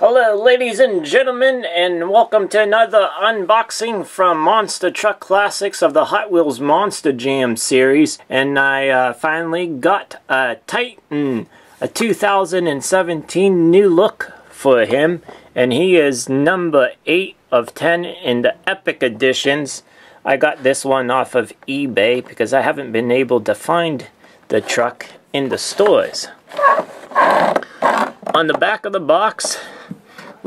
Hello ladies and gentlemen and welcome to another unboxing from Monster Truck Classics of the Hot Wheels Monster Jam series and I uh, finally got a Titan, a 2017 new look for him and he is number 8 of 10 in the Epic Editions. I got this one off of eBay because I haven't been able to find the truck in the stores. On the back of the box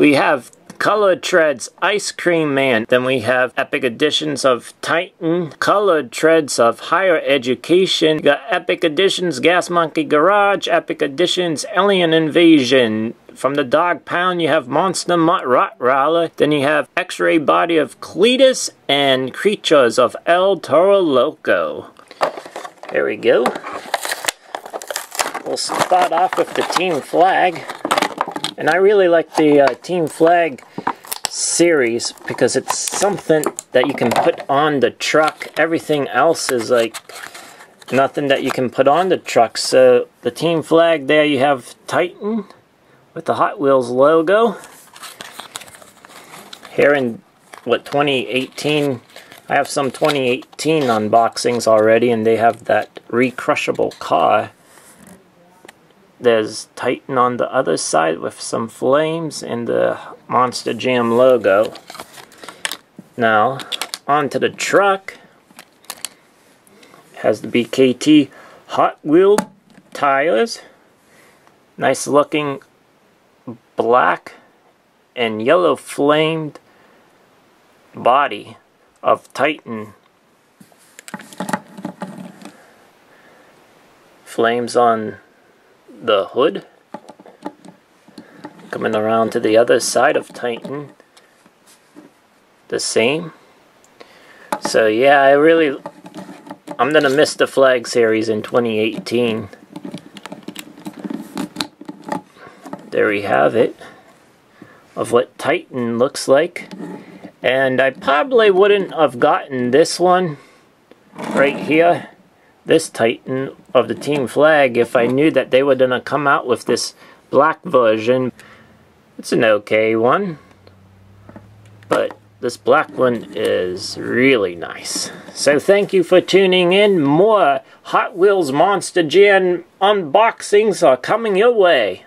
we have Colored Treads Ice Cream Man. Then we have Epic Editions of Titan, Colored Treads of Higher Education. Got Epic Editions Gas Monkey Garage, Epic Editions Alien Invasion. From the Dog Pound, you have Monster Mutt Rottweiler. Then you have X-Ray Body of Cletus and Creatures of El Toro Loco. There we go. We'll start off with the team flag. And I really like the uh, Team Flag series because it's something that you can put on the truck. Everything else is like nothing that you can put on the truck. So the Team Flag there you have Titan with the Hot Wheels logo. Here in what 2018 I have some 2018 unboxings already and they have that recrushable car there's Titan on the other side with some flames and the Monster Jam logo. Now, onto the truck. Has the BKT Hot Wheel tires. Nice looking black and yellow flamed body of Titan. Flames on the hood. Coming around to the other side of Titan. The same. So yeah, I really... I'm to miss the flag series in 2018. There we have it. Of what Titan looks like. And I probably wouldn't have gotten this one right here this Titan of the team flag if I knew that they were going to come out with this black version. It's an okay one, but this black one is really nice. So thank you for tuning in. More Hot Wheels Monster Jam unboxings are coming your way.